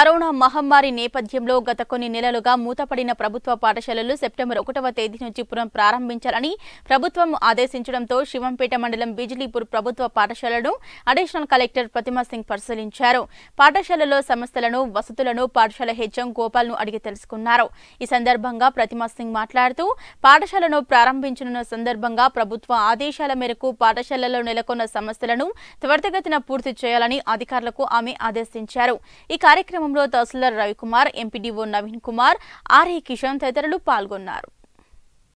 Corona మహమ్మారి నేపథ్యంలో గత కొన్ని నెలలుగా మూతపడిన ప్రభుత్వ పాఠశాలలు సెప్టెంబర్ ఒకటవ తేదీ నుంచి పునఃప్రారంభించాలని ప్రభుత్వం ఆదేశించడంతో శివంపేట మండలం బిజిలీపూర్ ప్రభుత్వ పాఠశాలను అడిషనల్ కలెక్టర్ ప్రతిమా సింగ్ పరిశీలించారు. పాఠశాలలో సమస్యలను వసతులను పాఠశాల హెచ్ఎం గోపాల్ను అడిగి తెలుసుకున్నారు. ఈ సందర్భంగా ప్రతిమా సింగ్ మాట్లాడుతూ పాఠశాలను ప్రారంభించనున్న సందర్భంగా ప్రభుత్వ ఆదేశాల మేరకు పాఠశాలలో నెలకొన్న సమస్యలను త్వరితగతిన పూర్తి చేయాలని అధికారులకు ఆమె ఆదేశించారు. ఈ కార్యక్రమం కార్యక్రమంలో తహసీల్దార్ రవికుమార్ ఎంపీడీఓ నవీన్ కుమార్ ఆర్ఏ కిషన్ తదితరులు పాల్గొన్నారు.